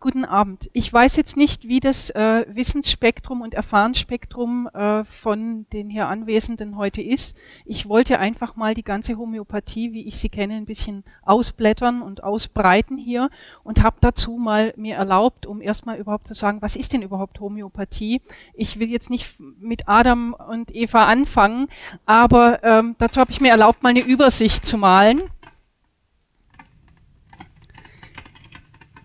Guten Abend. Ich weiß jetzt nicht, wie das äh, Wissensspektrum und Erfahrensspektrum äh, von den hier Anwesenden heute ist. Ich wollte einfach mal die ganze Homöopathie, wie ich sie kenne, ein bisschen ausblättern und ausbreiten hier und habe dazu mal mir erlaubt, um erstmal überhaupt zu sagen, was ist denn überhaupt Homöopathie? Ich will jetzt nicht mit Adam und Eva anfangen, aber ähm, dazu habe ich mir erlaubt, mal eine Übersicht zu malen.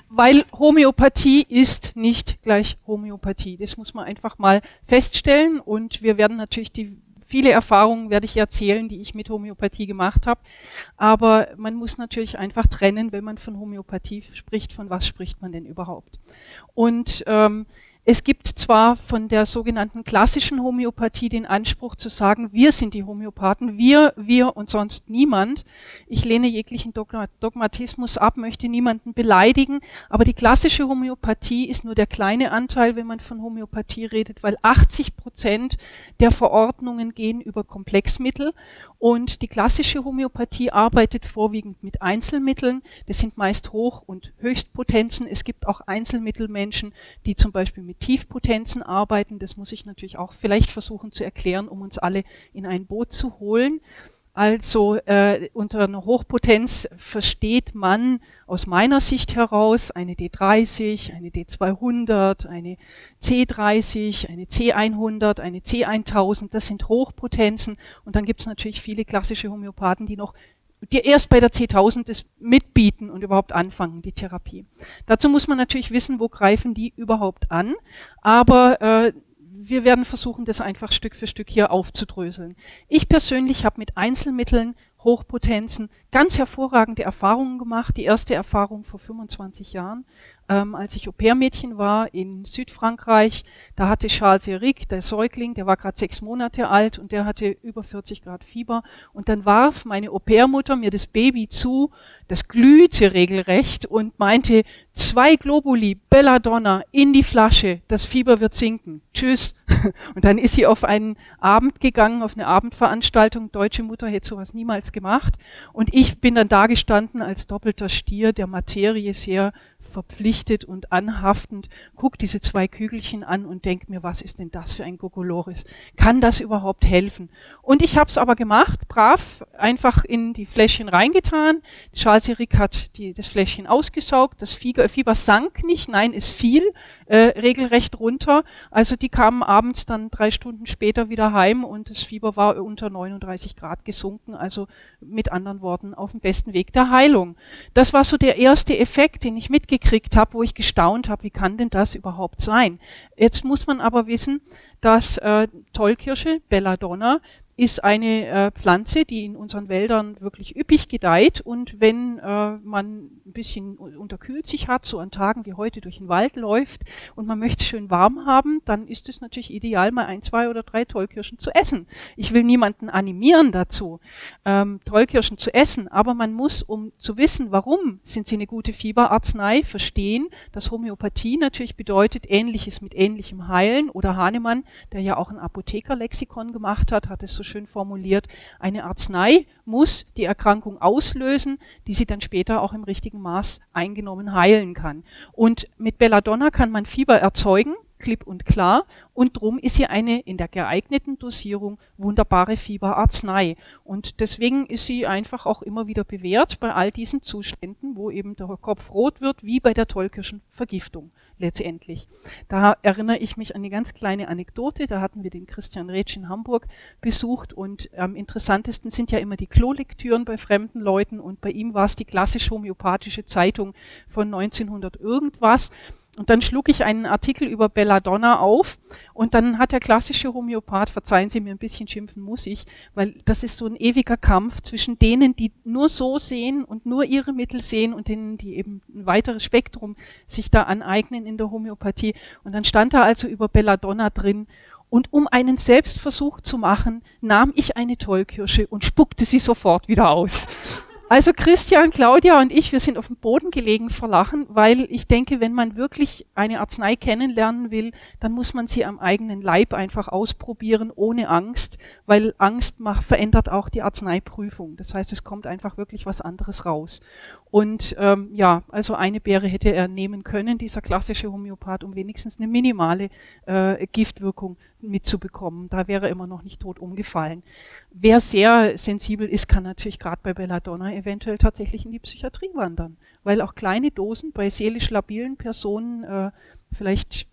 Weil Homöopathie ist nicht gleich Homöopathie. Das muss man einfach mal feststellen und wir werden natürlich die viele Erfahrungen werde ich erzählen, die ich mit Homöopathie gemacht habe. Aber man muss natürlich einfach trennen, wenn man von Homöopathie spricht, von was spricht man denn überhaupt. Und ähm, es gibt zwar von der sogenannten klassischen Homöopathie den Anspruch zu sagen, wir sind die Homöopathen, wir, wir und sonst niemand. Ich lehne jeglichen Dogmatismus ab, möchte niemanden beleidigen, aber die klassische Homöopathie ist nur der kleine Anteil, wenn man von Homöopathie redet, weil 80 Prozent der Verordnungen gehen über Komplexmittel und die klassische Homöopathie arbeitet vorwiegend mit Einzelmitteln. Das sind meist Hoch- und Höchstpotenzen. Es gibt auch Einzelmittelmenschen, die zum Beispiel mit Tiefpotenzen arbeiten. Das muss ich natürlich auch vielleicht versuchen zu erklären, um uns alle in ein Boot zu holen. Also äh, unter einer Hochpotenz versteht man aus meiner Sicht heraus eine D30, eine D200, eine C30, eine C100, eine C1000. Das sind Hochpotenzen. Und dann gibt es natürlich viele klassische Homöopathen, die noch die erst bei der C1000 das mitbieten und überhaupt anfangen, die Therapie. Dazu muss man natürlich wissen, wo greifen die überhaupt an. Aber äh, wir werden versuchen, das einfach Stück für Stück hier aufzudröseln. Ich persönlich habe mit Einzelmitteln, Hochpotenzen ganz hervorragende Erfahrungen gemacht. Die erste Erfahrung vor 25 Jahren ähm, als ich Au-pair-Mädchen war in Südfrankreich, da hatte Charles Eric, der Säugling, der war gerade sechs Monate alt und der hatte über 40 Grad Fieber. Und dann warf meine Au-pair-Mutter mir das Baby zu, das glühte regelrecht und meinte, zwei Globuli, Belladonna, in die Flasche, das Fieber wird sinken. Tschüss. Und dann ist sie auf einen Abend gegangen, auf eine Abendveranstaltung. Deutsche Mutter hätte sowas niemals gemacht. Und ich bin dann da gestanden als doppelter Stier der Materie sehr verpflichtet und anhaftend, guck diese zwei Kügelchen an und denk mir, was ist denn das für ein Gogoloris? Kann das überhaupt helfen? Und ich habe es aber gemacht, brav, einfach in die Fläschchen reingetan. Charles Eric hat die, das Fläschchen ausgesaugt, das Fieber, Fieber sank nicht, nein, es fiel äh, regelrecht runter. Also die kamen abends dann drei Stunden später wieder heim und das Fieber war unter 39 Grad gesunken, also mit anderen Worten auf dem besten Weg der Heilung. Das war so der erste Effekt, den ich mitgekriegt mitgekriegt habe, wo ich gestaunt habe, wie kann denn das überhaupt sein? Jetzt muss man aber wissen, dass äh, Tollkirsche, Belladonna, ist eine äh, Pflanze, die in unseren Wäldern wirklich üppig gedeiht. Und wenn äh, man ein bisschen unterkühlt sich hat, so an Tagen wie heute durch den Wald läuft und man möchte es schön warm haben, dann ist es natürlich ideal, mal ein, zwei oder drei Tollkirschen zu essen. Ich will niemanden animieren dazu, ähm, Tollkirschen zu essen, aber man muss, um zu wissen, warum sind sie eine gute Fieberarznei, verstehen, dass Homöopathie natürlich bedeutet, Ähnliches mit Ähnlichem heilen. Oder Hahnemann, der ja auch ein Apothekerlexikon gemacht hat, hat es so schön formuliert, eine Arznei muss die Erkrankung auslösen, die sie dann später auch im richtigen Maß eingenommen heilen kann. Und mit Belladonna kann man Fieber erzeugen, klipp und klar. Und drum ist sie eine in der geeigneten Dosierung wunderbare Fieberarznei. Und deswegen ist sie einfach auch immer wieder bewährt bei all diesen Zuständen, wo eben der Kopf rot wird, wie bei der tollkirschen Vergiftung letztendlich. Da erinnere ich mich an eine ganz kleine Anekdote. Da hatten wir den Christian Retsch in Hamburg besucht und am interessantesten sind ja immer die Klolektüren bei fremden Leuten und bei ihm war es die klassisch homöopathische Zeitung von 1900 irgendwas. Und dann schlug ich einen Artikel über Belladonna auf und dann hat der klassische Homöopath, verzeihen Sie mir ein bisschen schimpfen muss ich, weil das ist so ein ewiger Kampf zwischen denen, die nur so sehen und nur ihre Mittel sehen und denen, die eben ein weiteres Spektrum sich da aneignen in der Homöopathie. Und dann stand da also über Belladonna drin und um einen Selbstversuch zu machen, nahm ich eine Tollkirsche und spuckte sie sofort wieder aus. Also Christian, Claudia und ich, wir sind auf dem Boden gelegen vor Lachen, weil ich denke, wenn man wirklich eine Arznei kennenlernen will, dann muss man sie am eigenen Leib einfach ausprobieren, ohne Angst, weil Angst macht, verändert auch die Arzneiprüfung. Das heißt, es kommt einfach wirklich was anderes raus. Und ähm, ja, also eine Beere hätte er nehmen können, dieser klassische Homöopath, um wenigstens eine minimale äh, Giftwirkung mitzubekommen. Da wäre er immer noch nicht tot umgefallen. Wer sehr sensibel ist, kann natürlich gerade bei Belladonna eventuell tatsächlich in die Psychiatrie wandern, weil auch kleine Dosen bei seelisch labilen Personen äh, vielleicht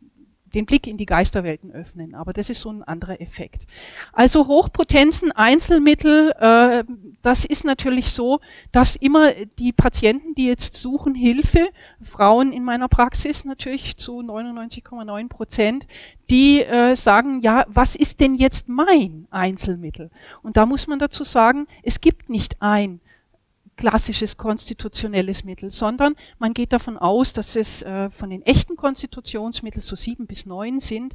den Blick in die Geisterwelten öffnen. Aber das ist so ein anderer Effekt. Also Hochpotenzen, Einzelmittel, äh, das ist natürlich so, dass immer die Patienten, die jetzt suchen Hilfe, Frauen in meiner Praxis natürlich zu 99,9 Prozent, die äh, sagen, ja, was ist denn jetzt mein Einzelmittel? Und da muss man dazu sagen, es gibt nicht ein klassisches konstitutionelles Mittel, sondern man geht davon aus, dass es äh, von den echten Konstitutionsmitteln so sieben bis neun sind.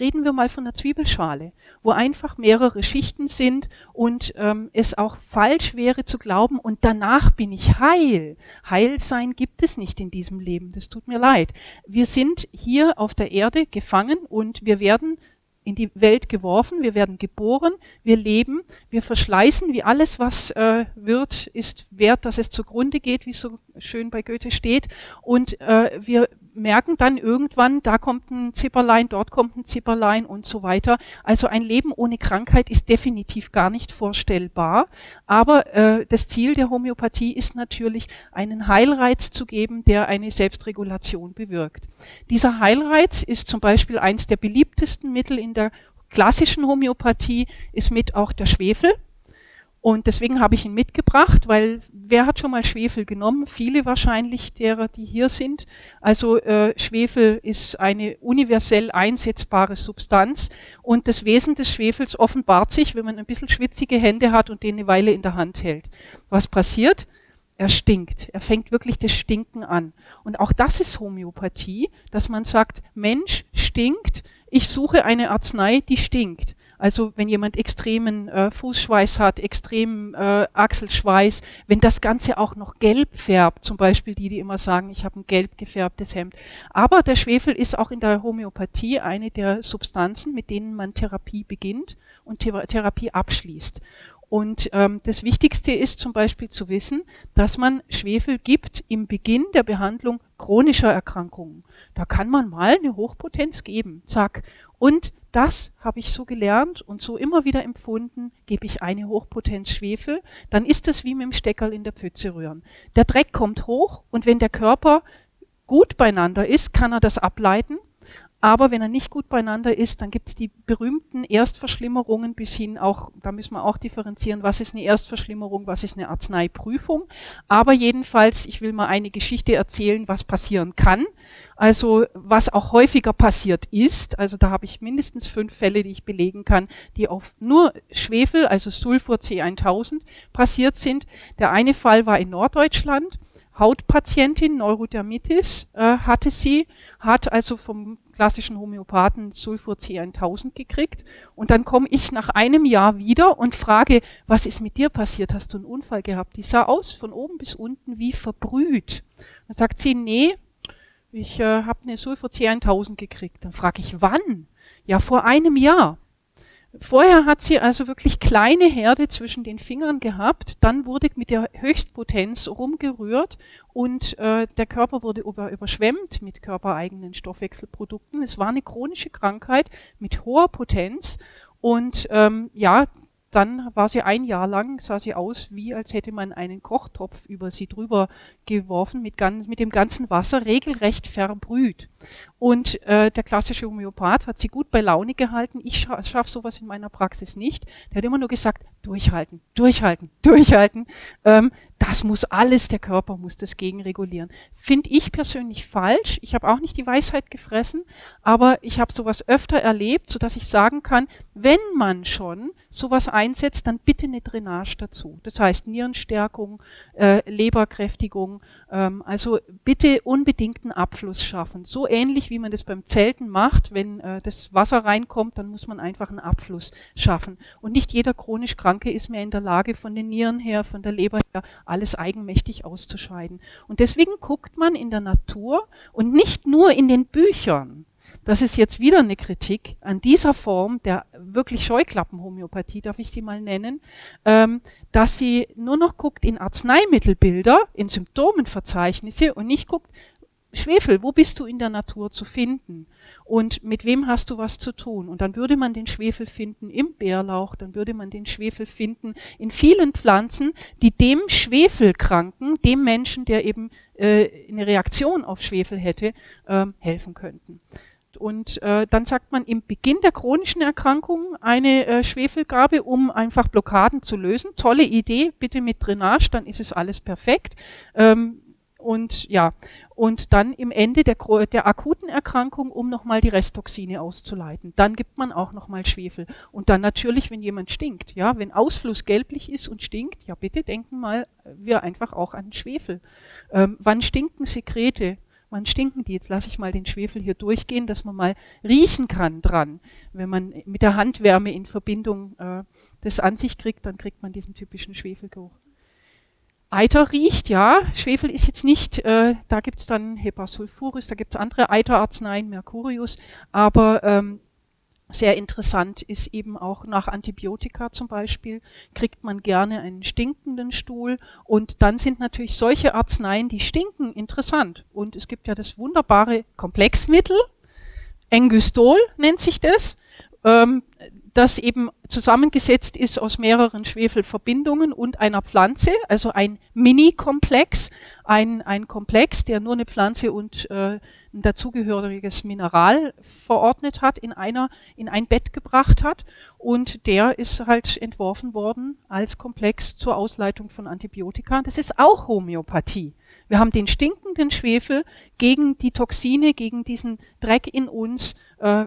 Reden wir mal von der Zwiebelschale, wo einfach mehrere Schichten sind und ähm, es auch falsch wäre zu glauben, und danach bin ich heil. Heilsein gibt es nicht in diesem Leben, das tut mir leid. Wir sind hier auf der Erde gefangen und wir werden in die Welt geworfen, wir werden geboren, wir leben, wir verschleißen, wie alles, was äh, wird, ist wert, dass es zugrunde geht, wie so schön bei Goethe steht. Und äh, wir merken dann irgendwann, da kommt ein Zipperlein, dort kommt ein Zipperlein und so weiter. Also ein Leben ohne Krankheit ist definitiv gar nicht vorstellbar. Aber äh, das Ziel der Homöopathie ist natürlich, einen Heilreiz zu geben, der eine Selbstregulation bewirkt. Dieser Heilreiz ist zum Beispiel eins der beliebtesten Mittel in der klassischen Homöopathie, ist mit auch der Schwefel. Und deswegen habe ich ihn mitgebracht, weil wer hat schon mal Schwefel genommen? Viele wahrscheinlich derer, die hier sind. Also äh, Schwefel ist eine universell einsetzbare Substanz und das Wesen des Schwefels offenbart sich, wenn man ein bisschen schwitzige Hände hat und den eine Weile in der Hand hält. Was passiert? Er stinkt. Er fängt wirklich das Stinken an. Und auch das ist Homöopathie, dass man sagt, Mensch stinkt, ich suche eine Arznei, die stinkt. Also wenn jemand extremen äh, Fußschweiß hat, extremen äh, Achselschweiß, wenn das Ganze auch noch gelb färbt, zum Beispiel die, die immer sagen, ich habe ein gelb gefärbtes Hemd. Aber der Schwefel ist auch in der Homöopathie eine der Substanzen, mit denen man Therapie beginnt und Thera Therapie abschließt. Und ähm, das Wichtigste ist zum Beispiel zu wissen, dass man Schwefel gibt im Beginn der Behandlung chronischer Erkrankungen. Da kann man mal eine Hochpotenz geben, zack. Und das habe ich so gelernt und so immer wieder empfunden, gebe ich eine Hochpotenz Schwefel, dann ist es wie mit dem Steckerl in der Pfütze rühren. Der Dreck kommt hoch und wenn der Körper gut beieinander ist, kann er das ableiten aber wenn er nicht gut beieinander ist, dann gibt es die berühmten Erstverschlimmerungen bis hin auch, da müssen wir auch differenzieren, was ist eine Erstverschlimmerung, was ist eine Arzneiprüfung. Aber jedenfalls, ich will mal eine Geschichte erzählen, was passieren kann. Also was auch häufiger passiert ist, also da habe ich mindestens fünf Fälle, die ich belegen kann, die auf nur Schwefel, also Sulfur C1000 passiert sind. Der eine Fall war in Norddeutschland. Hautpatientin, Neurodermitis äh, hatte sie, hat also vom klassischen Homöopathen Sulfur C1000 gekriegt. Und dann komme ich nach einem Jahr wieder und frage, was ist mit dir passiert? Hast du einen Unfall gehabt? Die sah aus von oben bis unten wie verbrüht. Dann sagt sie, nee, ich äh, habe eine Sulfur C1000 gekriegt. Dann frage ich, wann? Ja, vor einem Jahr. Vorher hat sie also wirklich kleine Herde zwischen den Fingern gehabt, dann wurde mit der Höchstpotenz rumgerührt und äh, der Körper wurde über, überschwemmt mit körpereigenen Stoffwechselprodukten. Es war eine chronische Krankheit mit hoher Potenz und ähm, ja, dann war sie ein Jahr lang, sah sie aus, wie als hätte man einen Kochtopf über sie drüber geworfen mit, ganz, mit dem ganzen Wasser, regelrecht verbrüht. Und äh, der klassische Homöopath hat sie gut bei Laune gehalten. Ich scha schaffe sowas in meiner Praxis nicht. Der hat immer nur gesagt, durchhalten, durchhalten, durchhalten. Ähm, das muss alles, der Körper muss das gegenregulieren. Finde ich persönlich falsch. Ich habe auch nicht die Weisheit gefressen, aber ich habe sowas öfter erlebt, sodass ich sagen kann, wenn man schon sowas einsetzt, dann bitte eine Drainage dazu. Das heißt Nierenstärkung, äh, Leberkräftigung, ähm, also bitte unbedingten Abfluss schaffen. So ähnlich, wie man das beim Zelten macht. Wenn äh, das Wasser reinkommt, dann muss man einfach einen Abfluss schaffen. Und nicht jeder chronisch Kranke ist mehr in der Lage, von den Nieren her, von der Leber her, alles eigenmächtig auszuscheiden. Und deswegen guckt man in der Natur und nicht nur in den Büchern, das ist jetzt wieder eine Kritik an dieser Form der wirklich Scheuklappenhomöopathie, darf ich sie mal nennen, ähm, dass sie nur noch guckt in Arzneimittelbilder, in Symptomenverzeichnisse und nicht guckt, Schwefel, wo bist du in der Natur zu finden? Und mit wem hast du was zu tun? Und dann würde man den Schwefel finden im Bärlauch, dann würde man den Schwefel finden in vielen Pflanzen, die dem Schwefelkranken, dem Menschen, der eben äh, eine Reaktion auf Schwefel hätte, äh, helfen könnten. Und äh, dann sagt man im Beginn der chronischen Erkrankung eine äh, Schwefelgabe, um einfach Blockaden zu lösen. Tolle Idee, bitte mit Drainage, dann ist es alles perfekt. Ähm, und ja, und dann im Ende der, der akuten Erkrankung, um nochmal die Resttoxine auszuleiten. Dann gibt man auch nochmal Schwefel. Und dann natürlich, wenn jemand stinkt, ja, wenn Ausfluss gelblich ist und stinkt, ja bitte denken mal wir einfach auch an Schwefel. Ähm, wann stinken Sekrete? wann stinken die? Jetzt lasse ich mal den Schwefel hier durchgehen, dass man mal riechen kann dran. Wenn man mit der Handwärme in Verbindung äh, das an sich kriegt, dann kriegt man diesen typischen Schwefelgeruch. Eiter riecht, ja. Schwefel ist jetzt nicht, äh, da gibt es dann Hepasulfuris, da gibt es andere Eiterarzneien, Mercurius, aber ähm, sehr interessant ist eben auch nach Antibiotika zum Beispiel, kriegt man gerne einen stinkenden Stuhl und dann sind natürlich solche Arzneien, die stinken, interessant. Und es gibt ja das wunderbare Komplexmittel, Engystol nennt sich das, ähm, das eben zusammengesetzt ist aus mehreren Schwefelverbindungen und einer Pflanze, also ein Mini-Komplex, ein, ein Komplex, der nur eine Pflanze und äh, ein dazugehöriges Mineral verordnet hat, in, einer, in ein Bett gebracht hat. Und der ist halt entworfen worden als Komplex zur Ausleitung von Antibiotika. Das ist auch Homöopathie. Wir haben den stinkenden Schwefel gegen die Toxine, gegen diesen Dreck in uns äh,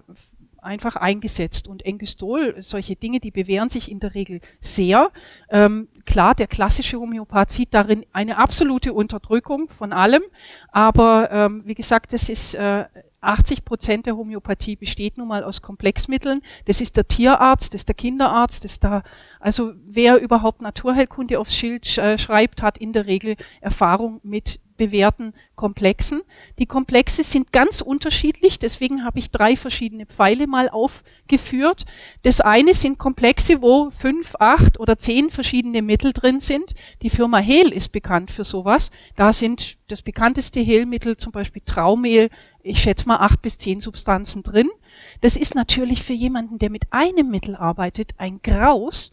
einfach eingesetzt. Und Engistol, solche Dinge, die bewähren sich in der Regel sehr. Ähm, klar, der klassische Homöopath sieht darin eine absolute Unterdrückung von allem. Aber ähm, wie gesagt, das ist äh, 80 Prozent der Homöopathie besteht nun mal aus Komplexmitteln. Das ist der Tierarzt, das ist der Kinderarzt, das ist da, also wer überhaupt Naturheilkunde aufs Schild äh, schreibt, hat in der Regel Erfahrung mit bewährten Komplexen. Die Komplexe sind ganz unterschiedlich, deswegen habe ich drei verschiedene Pfeile mal aufgeführt. Das eine sind Komplexe, wo fünf, acht oder zehn verschiedene Mittel drin sind. Die Firma Hehl ist bekannt für sowas. Da sind das bekannteste Hehlmittel zum Beispiel Traumehl, ich schätze mal acht bis zehn Substanzen drin. Das ist natürlich für jemanden, der mit einem Mittel arbeitet, ein Graus,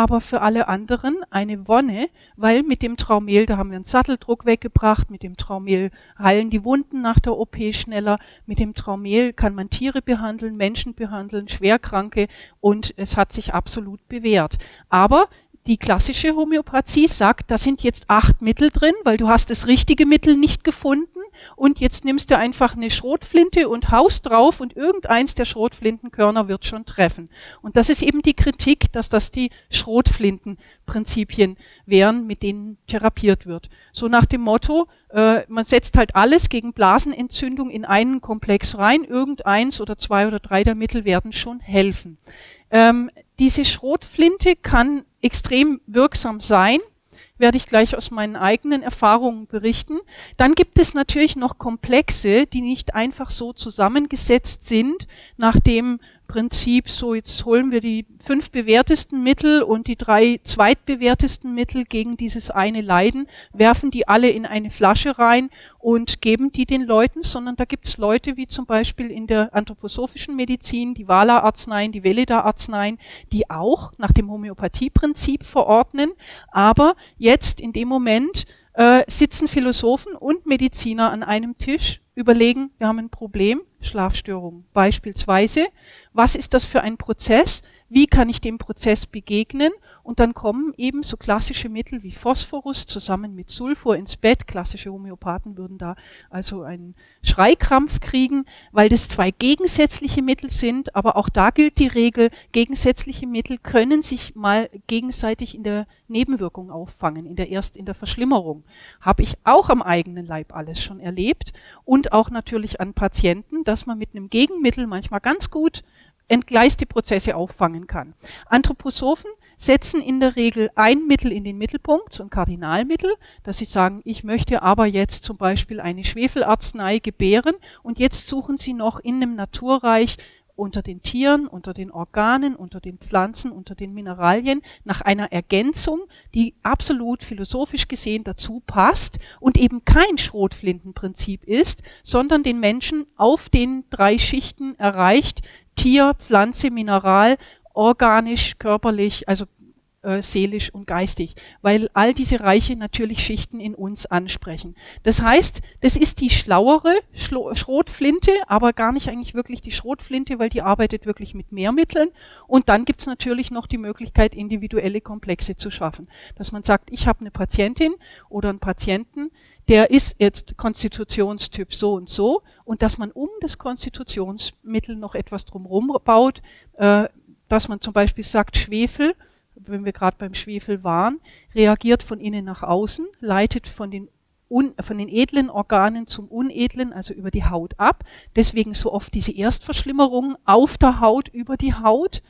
aber für alle anderen eine Wonne, weil mit dem Traumehl, da haben wir einen Satteldruck weggebracht, mit dem Traumehl heilen die Wunden nach der OP schneller, mit dem Traumehl kann man Tiere behandeln, Menschen behandeln, Schwerkranke und es hat sich absolut bewährt. Aber die klassische Homöopathie sagt, da sind jetzt acht Mittel drin, weil du hast das richtige Mittel nicht gefunden und jetzt nimmst du einfach eine Schrotflinte und haust drauf und irgendeins der Schrotflintenkörner wird schon treffen. Und das ist eben die Kritik, dass das die Schrotflintenprinzipien wären, mit denen therapiert wird. So nach dem Motto, äh, man setzt halt alles gegen Blasenentzündung in einen Komplex rein, irgendeins oder zwei oder drei der Mittel werden schon helfen. Ähm, diese Schrotflinte kann extrem wirksam sein, werde ich gleich aus meinen eigenen Erfahrungen berichten. Dann gibt es natürlich noch Komplexe, die nicht einfach so zusammengesetzt sind, nachdem Prinzip, so jetzt holen wir die fünf bewährtesten Mittel und die drei zweitbewährtesten Mittel gegen dieses eine Leiden, werfen die alle in eine Flasche rein und geben die den Leuten, sondern da gibt es Leute wie zum Beispiel in der anthroposophischen Medizin, die Vala-Arzneien, die Veleda-Arzneien, die auch nach dem Homöopathieprinzip verordnen, aber jetzt in dem Moment äh, sitzen Philosophen und Mediziner an einem Tisch, überlegen, wir haben ein Problem, Schlafstörungen beispielsweise. Was ist das für ein Prozess? Wie kann ich dem Prozess begegnen? Und dann kommen eben so klassische Mittel wie Phosphorus zusammen mit Sulfur ins Bett. Klassische Homöopathen würden da also einen Schreikrampf kriegen, weil das zwei gegensätzliche Mittel sind. Aber auch da gilt die Regel, gegensätzliche Mittel können sich mal gegenseitig in der Nebenwirkung auffangen, in der erst in der Verschlimmerung. Habe ich auch am eigenen Leib alles schon erlebt. Und auch natürlich an Patienten, dass man mit einem Gegenmittel manchmal ganz gut entgleiste Prozesse auffangen kann. Anthroposophen setzen in der Regel ein Mittel in den Mittelpunkt, so ein Kardinalmittel, dass sie sagen, ich möchte aber jetzt zum Beispiel eine Schwefelarznei gebären und jetzt suchen sie noch in einem Naturreich unter den Tieren, unter den Organen, unter den Pflanzen, unter den Mineralien nach einer Ergänzung, die absolut philosophisch gesehen dazu passt und eben kein Schrotflintenprinzip ist, sondern den Menschen auf den drei Schichten erreicht, Tier, Pflanze, Mineral, organisch, körperlich, also äh, seelisch und geistig, weil all diese Reiche natürlich Schichten in uns ansprechen. Das heißt, das ist die schlauere Schlo Schrotflinte, aber gar nicht eigentlich wirklich die Schrotflinte, weil die arbeitet wirklich mit mehr Mitteln. Und dann gibt es natürlich noch die Möglichkeit, individuelle Komplexe zu schaffen. Dass man sagt, ich habe eine Patientin oder einen Patienten, der ist jetzt Konstitutionstyp so und so und dass man um das Konstitutionsmittel noch etwas drumherum baut, äh, dass man zum Beispiel sagt, Schwefel wenn wir gerade beim Schwefel waren, reagiert von innen nach außen, leitet von den, un, von den edlen Organen zum unedlen, also über die Haut ab. Deswegen so oft diese Erstverschlimmerung auf der Haut, über die Haut.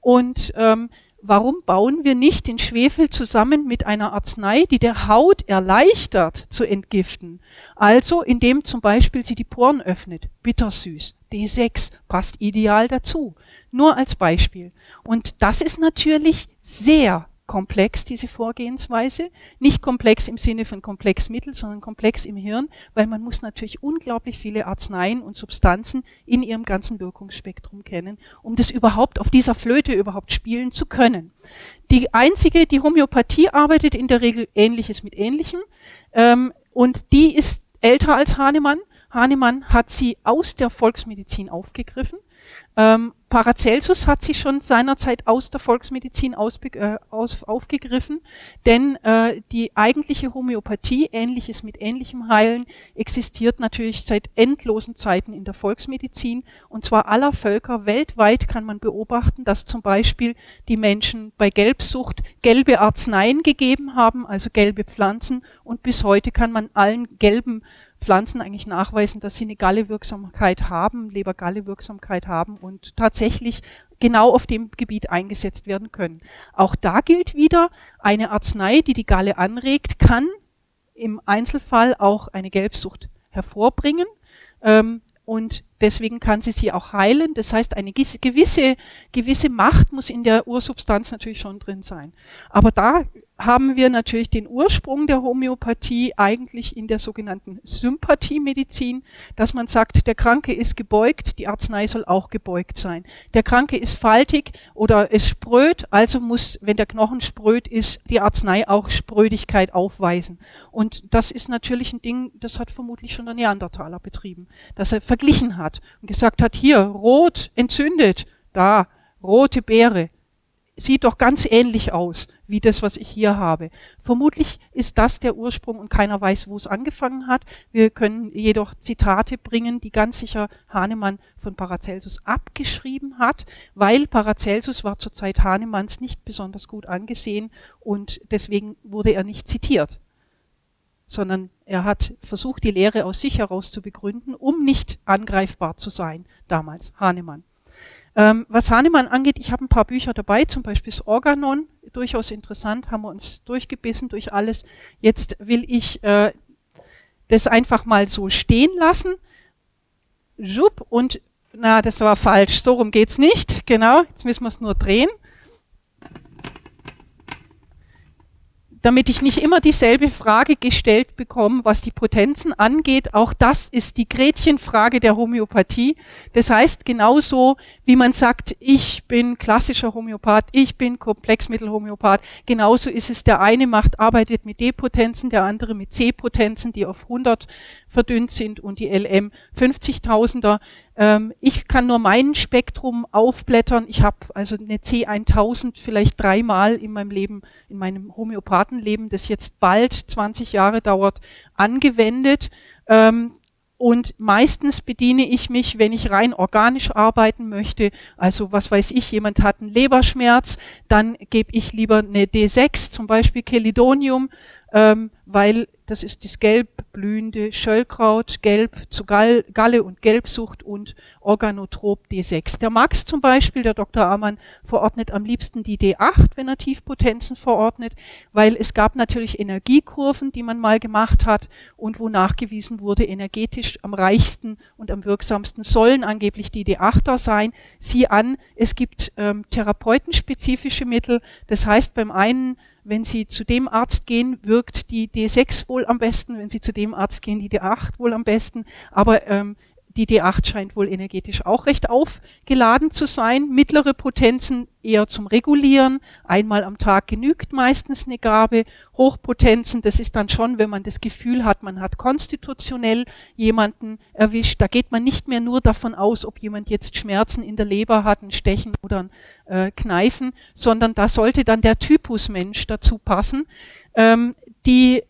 Und ähm, warum bauen wir nicht den Schwefel zusammen mit einer Arznei, die der Haut erleichtert zu entgiften? Also indem zum Beispiel sie die Poren öffnet, bittersüß. D6 passt ideal dazu. Nur als Beispiel. Und das ist natürlich sehr komplex, diese Vorgehensweise. Nicht komplex im Sinne von Komplexmittel, sondern komplex im Hirn, weil man muss natürlich unglaublich viele Arzneien und Substanzen in ihrem ganzen Wirkungsspektrum kennen, um das überhaupt auf dieser Flöte überhaupt spielen zu können. Die einzige, die Homöopathie arbeitet in der Regel Ähnliches mit Ähnlichem ähm, und die ist älter als Hahnemann. Hahnemann hat sie aus der Volksmedizin aufgegriffen ähm, Paracelsus hat sie schon seinerzeit aus der Volksmedizin aus, äh, aus, aufgegriffen, denn äh, die eigentliche Homöopathie, ähnliches mit ähnlichem Heilen, existiert natürlich seit endlosen Zeiten in der Volksmedizin und zwar aller Völker. Weltweit kann man beobachten, dass zum Beispiel die Menschen bei Gelbsucht gelbe Arzneien gegeben haben, also gelbe Pflanzen und bis heute kann man allen gelben Pflanzen eigentlich nachweisen, dass sie eine Galle-Wirksamkeit haben, Leber-Galle-Wirksamkeit haben und tatsächlich genau auf dem Gebiet eingesetzt werden können. Auch da gilt wieder, eine Arznei, die die Galle anregt, kann im Einzelfall auch eine Gelbsucht hervorbringen. Ähm, und deswegen kann sie sie auch heilen. Das heißt, eine gewisse, gewisse Macht muss in der Ursubstanz natürlich schon drin sein. Aber da haben wir natürlich den Ursprung der Homöopathie eigentlich in der sogenannten Sympathiemedizin, dass man sagt, der Kranke ist gebeugt, die Arznei soll auch gebeugt sein. Der Kranke ist faltig oder es spröd, also muss, wenn der Knochen spröd ist, die Arznei auch Sprödigkeit aufweisen. Und das ist natürlich ein Ding, das hat vermutlich schon der Neandertaler betrieben, dass er verglichen hat und gesagt hat, hier, rot entzündet, da, rote Beere, sieht doch ganz ähnlich aus wie das, was ich hier habe. Vermutlich ist das der Ursprung und keiner weiß, wo es angefangen hat. Wir können jedoch Zitate bringen, die ganz sicher Hahnemann von Paracelsus abgeschrieben hat, weil Paracelsus war zur Zeit Hahnemanns nicht besonders gut angesehen und deswegen wurde er nicht zitiert sondern er hat versucht, die Lehre aus sich heraus zu begründen, um nicht angreifbar zu sein, damals, Hahnemann. Ähm, was Hahnemann angeht, ich habe ein paar Bücher dabei, zum Beispiel das Organon, durchaus interessant, haben wir uns durchgebissen durch alles. Jetzt will ich äh, das einfach mal so stehen lassen. Jupp, und na, das war falsch, so rum geht's nicht. Genau, jetzt müssen wir es nur drehen. Damit ich nicht immer dieselbe Frage gestellt bekomme, was die Potenzen angeht. Auch das ist die Gretchenfrage der Homöopathie. Das heißt, genauso wie man sagt, ich bin klassischer Homöopath, ich bin Komplexmittelhomöopath, genauso ist es, der eine macht, arbeitet mit D-Potenzen, der andere mit C-Potenzen, die auf 100 verdünnt sind und die LM 50.000er. Ähm, ich kann nur mein Spektrum aufblättern. Ich habe also eine C1000 vielleicht dreimal in meinem Leben, in meinem Homöopathenleben, das jetzt bald 20 Jahre dauert, angewendet. Ähm, und meistens bediene ich mich, wenn ich rein organisch arbeiten möchte, also was weiß ich, jemand hat einen Leberschmerz, dann gebe ich lieber eine D6, zum Beispiel Chelidonium, ähm, weil das ist das gelb blühende Schöllkraut, gelb zu Gall, Galle und Gelbsucht und Organotrop D6. Der Max zum Beispiel, der Dr. Amann, verordnet am liebsten die D8, wenn er Tiefpotenzen verordnet, weil es gab natürlich Energiekurven, die man mal gemacht hat und wo nachgewiesen wurde, energetisch am reichsten und am wirksamsten sollen angeblich die D8er sein. Sieh an, es gibt ähm, therapeutenspezifische Mittel. Das heißt, beim einen wenn Sie zu dem Arzt gehen, wirkt die D6 wohl am besten, wenn Sie zu dem Arzt gehen, die D8 wohl am besten. Aber ähm, die D8 scheint wohl energetisch auch recht aufgeladen zu sein. Mittlere Potenzen eher zum Regulieren. Einmal am Tag genügt meistens eine Gabe. Hochpotenzen, das ist dann schon, wenn man das Gefühl hat, man hat konstitutionell jemanden erwischt. Da geht man nicht mehr nur davon aus, ob jemand jetzt Schmerzen in der Leber hat, ein Stechen oder ein äh, Kneifen, sondern da sollte dann der Typus Mensch dazu passen. Ähm, die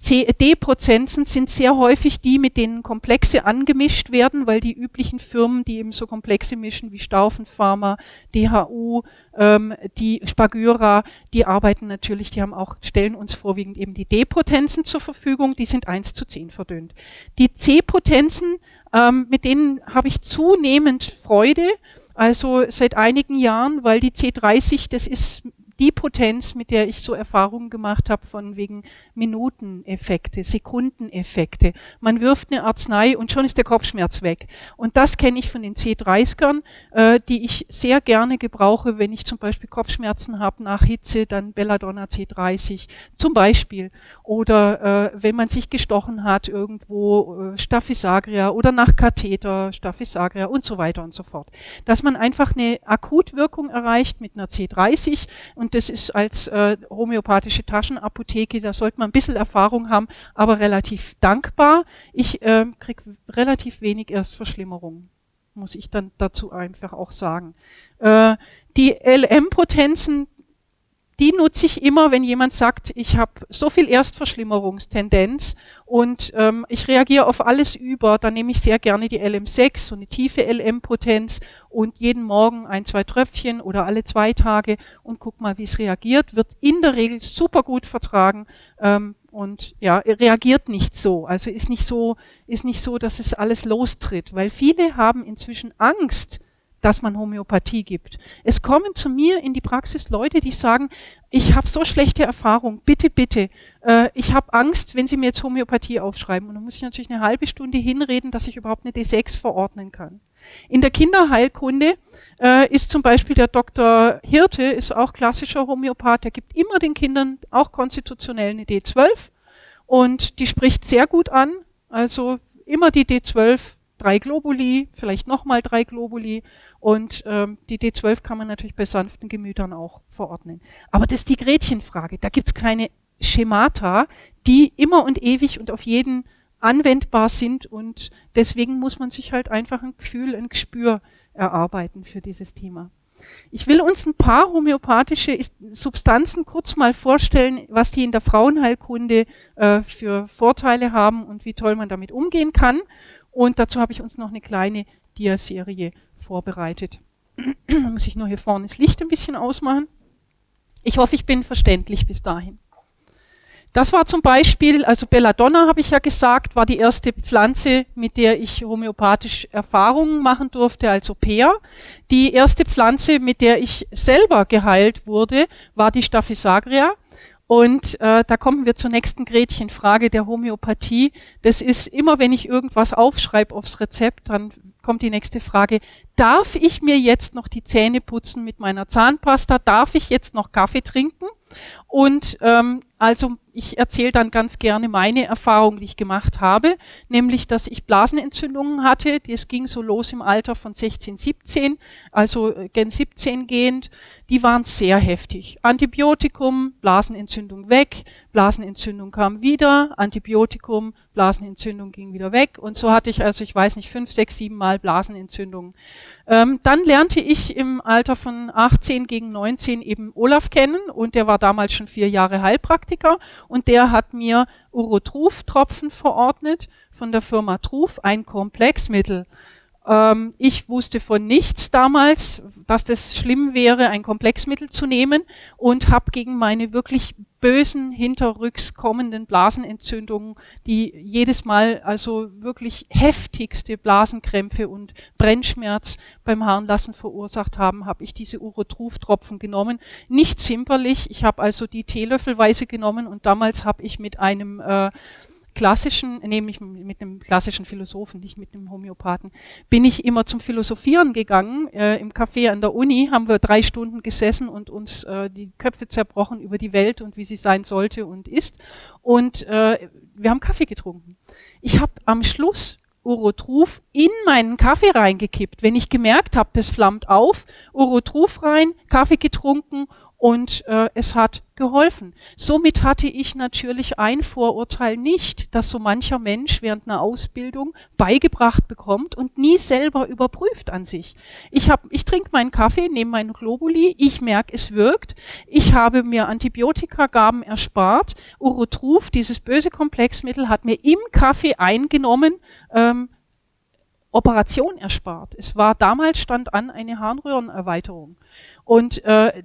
CED-Potenzen sind sehr häufig die, mit denen Komplexe angemischt werden, weil die üblichen Firmen, die eben so Komplexe mischen wie Staufen Pharma, DHU, ähm, die Spagyra, die arbeiten natürlich, die haben auch, stellen uns vorwiegend eben die D-Potenzen zur Verfügung, die sind 1 zu 10 verdünnt. Die C-Potenzen, ähm, mit denen habe ich zunehmend Freude, also seit einigen Jahren, weil die C30, das ist die Potenz, mit der ich so Erfahrungen gemacht habe, von wegen Minuteneffekte, Sekundeneffekte. Man wirft eine Arznei und schon ist der Kopfschmerz weg. Und das kenne ich von den C30ern, äh, die ich sehr gerne gebrauche, wenn ich zum Beispiel Kopfschmerzen habe nach Hitze, dann Belladonna C30 zum Beispiel. Oder äh, wenn man sich gestochen hat irgendwo, äh, Staphysagria oder nach Katheter, Staphysagria und so weiter und so fort. Dass man einfach eine Akutwirkung erreicht mit einer C30 und und das ist als äh, homöopathische Taschenapotheke, da sollte man ein bisschen Erfahrung haben, aber relativ dankbar. Ich äh, kriege relativ wenig Erstverschlimmerungen, muss ich dann dazu einfach auch sagen. Äh, die LM-Potenzen, die nutze ich immer, wenn jemand sagt, ich habe so viel Erstverschlimmerungstendenz und ähm, ich reagiere auf alles über, dann nehme ich sehr gerne die LM6, so eine tiefe LM-Potenz und jeden Morgen ein, zwei Tröpfchen oder alle zwei Tage und guck mal, wie es reagiert. Wird in der Regel super gut vertragen ähm, und ja, reagiert nicht so. Also ist nicht so, ist nicht so, dass es alles lostritt, weil viele haben inzwischen Angst, dass man Homöopathie gibt. Es kommen zu mir in die Praxis Leute, die sagen, ich habe so schlechte Erfahrungen, bitte, bitte, äh, ich habe Angst, wenn Sie mir jetzt Homöopathie aufschreiben. Und dann muss ich natürlich eine halbe Stunde hinreden, dass ich überhaupt eine D6 verordnen kann. In der Kinderheilkunde äh, ist zum Beispiel der Dr. Hirte, ist auch klassischer Homöopath, der gibt immer den Kindern auch konstitutionell eine D12 und die spricht sehr gut an, also immer die D12 drei Globuli, vielleicht nochmal drei Globuli und ähm, die D12 kann man natürlich bei sanften Gemütern auch verordnen. Aber das ist die Gretchenfrage. Da gibt's keine Schemata, die immer und ewig und auf jeden anwendbar sind und deswegen muss man sich halt einfach ein Gefühl, ein Gespür erarbeiten für dieses Thema. Ich will uns ein paar homöopathische Substanzen kurz mal vorstellen, was die in der Frauenheilkunde äh, für Vorteile haben und wie toll man damit umgehen kann. Und dazu habe ich uns noch eine kleine Dia-Serie vorbereitet. da muss ich nur hier vorne das Licht ein bisschen ausmachen. Ich hoffe, ich bin verständlich bis dahin. Das war zum Beispiel, also Belladonna habe ich ja gesagt, war die erste Pflanze, mit der ich homöopathisch Erfahrungen machen durfte als Au-pair. Die erste Pflanze, mit der ich selber geheilt wurde, war die Staphysagria. Und äh, da kommen wir zur nächsten Gretchenfrage der Homöopathie. Das ist immer, wenn ich irgendwas aufschreibe aufs Rezept, dann kommt die nächste Frage. Darf ich mir jetzt noch die Zähne putzen mit meiner Zahnpasta? Darf ich jetzt noch Kaffee trinken? Und ähm, also ich erzähle dann ganz gerne meine Erfahrung, die ich gemacht habe, nämlich dass ich Blasenentzündungen hatte. Das ging so los im Alter von 16, 17, also äh, gen 17 gehend. Die waren sehr heftig. Antibiotikum, Blasenentzündung weg, Blasenentzündung kam wieder, Antibiotikum, Blasenentzündung ging wieder weg. Und so hatte ich also, ich weiß nicht, fünf, sechs, sieben Mal Blasenentzündungen. Ähm, dann lernte ich im Alter von 18 gegen 19 eben Olaf kennen und der war damals schon vier Jahre Heilpraktiker und der hat mir Urotruf-Tropfen verordnet von der Firma Truf, ein Komplexmittel. Ähm, ich wusste von nichts damals, dass das schlimm wäre, ein Komplexmittel zu nehmen und habe gegen meine wirklich bösen, hinterrücks kommenden Blasenentzündungen, die jedes Mal also wirklich heftigste Blasenkrämpfe und Brennschmerz beim Harnlassen verursacht haben, habe ich diese Urotruf-Tropfen genommen. Nicht zimperlich, ich habe also die Teelöffelweise genommen und damals habe ich mit einem äh, klassischen, nämlich mit einem klassischen Philosophen, nicht mit einem Homöopathen, bin ich immer zum Philosophieren gegangen. Äh, Im Café an der Uni haben wir drei Stunden gesessen und uns äh, die Köpfe zerbrochen über die Welt und wie sie sein sollte und ist. Und äh, wir haben Kaffee getrunken. Ich habe am Schluss Urotruf in meinen Kaffee reingekippt. Wenn ich gemerkt habe, das flammt auf, Urotruf rein, Kaffee getrunken und äh, es hat geholfen. Somit hatte ich natürlich ein Vorurteil nicht, dass so mancher Mensch während einer Ausbildung beigebracht bekommt und nie selber überprüft an sich. Ich, hab, ich trinke meinen Kaffee, nehme meinen Globuli, ich merke, es wirkt. Ich habe mir Antibiotikagaben erspart. Urotruf, dieses böse Komplexmittel, hat mir im Kaffee eingenommen, ähm, Operation erspart. Es war damals stand an eine Harnröhrenerweiterung. Und äh,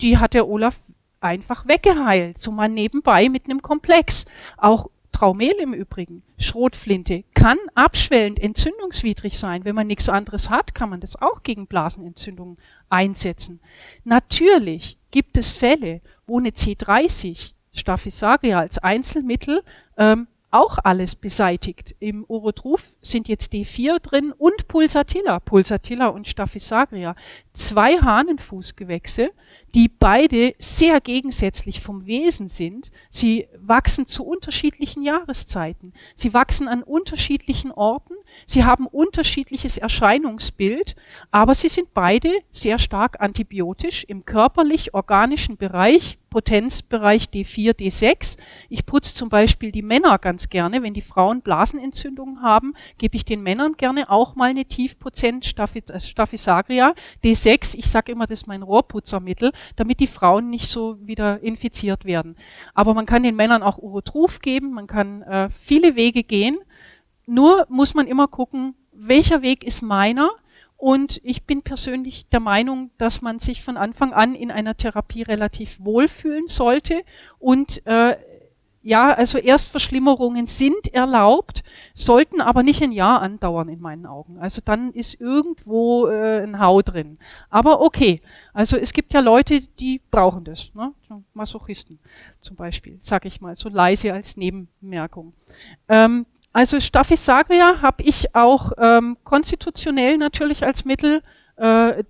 die hat der Olaf einfach weggeheilt, so mal nebenbei mit einem Komplex. Auch Traumel im Übrigen, Schrotflinte, kann abschwellend entzündungswidrig sein. Wenn man nichts anderes hat, kann man das auch gegen Blasenentzündungen einsetzen. Natürlich gibt es Fälle, wo eine C30 Staphysaria als Einzelmittel ähm, auch alles beseitigt. Im Orotruf sind jetzt D4 drin und Pulsatilla, Pulsatilla und Staphysagria. Zwei Hahnenfußgewächse, die beide sehr gegensätzlich vom Wesen sind. Sie wachsen zu unterschiedlichen Jahreszeiten. Sie wachsen an unterschiedlichen Orten. Sie haben unterschiedliches Erscheinungsbild, aber sie sind beide sehr stark antibiotisch im körperlich-organischen Bereich Potenzbereich D4, D6. Ich putze zum Beispiel die Männer ganz gerne. Wenn die Frauen Blasenentzündungen haben, gebe ich den Männern gerne auch mal eine Tiefpotent äh, Staphysagria D6. Ich sage immer, das ist mein Rohrputzermittel, damit die Frauen nicht so wieder infiziert werden. Aber man kann den Männern auch Urotruf geben, man kann äh, viele Wege gehen. Nur muss man immer gucken, welcher Weg ist meiner und ich bin persönlich der Meinung, dass man sich von Anfang an in einer Therapie relativ wohlfühlen sollte. Und äh, ja, also Erstverschlimmerungen sind erlaubt, sollten aber nicht ein Jahr andauern in meinen Augen. Also dann ist irgendwo äh, ein Hau drin. Aber okay, also es gibt ja Leute, die brauchen das. Ne? Masochisten zum Beispiel, sag ich mal, so leise als Nebenmerkung. Ähm, also Staphysagria habe ich auch ähm, konstitutionell natürlich als Mittel äh,